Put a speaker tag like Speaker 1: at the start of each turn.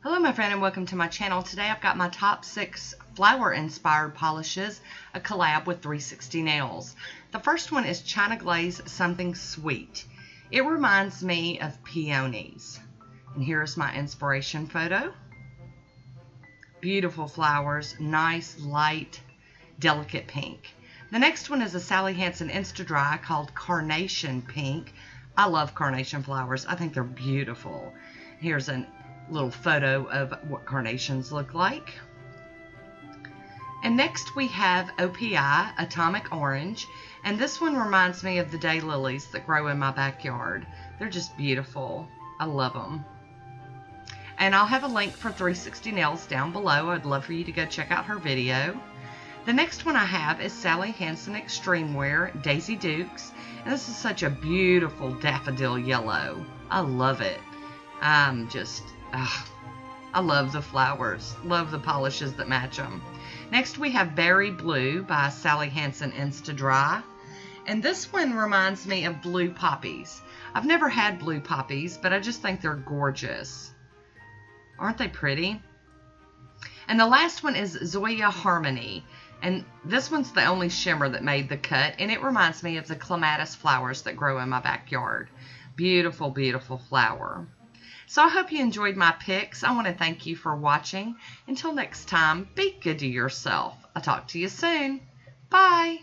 Speaker 1: Hello my friend and welcome to my channel. Today I've got my top six flower inspired polishes, a collab with 360 Nails. The first one is China Glaze Something Sweet. It reminds me of peonies. And here's my inspiration photo. Beautiful flowers, nice light delicate pink. The next one is a Sally Hansen Insta-Dri called Carnation Pink. I love carnation flowers. I think they're beautiful. Here's a little photo of what carnations look like. And next we have OPI Atomic Orange. And this one reminds me of the daylilies that grow in my backyard. They're just beautiful. I love them. And I'll have a link for 360 Nails down below. I'd love for you to go check out her video. The next one I have is Sally Hansen Extreme Wear Daisy Dukes. And this is such a beautiful daffodil yellow. I love it. I'm just, ugh, I love the flowers. Love the polishes that match them. Next we have Berry Blue by Sally Hansen Insta-Dri. And this one reminds me of blue poppies. I've never had blue poppies, but I just think they're gorgeous. Aren't they pretty? And the last one is Zoya Harmony. And this one's the only shimmer that made the cut, and it reminds me of the clematis flowers that grow in my backyard. Beautiful, beautiful flower. So I hope you enjoyed my picks. I want to thank you for watching. Until next time, be good to yourself. I'll talk to you soon. Bye.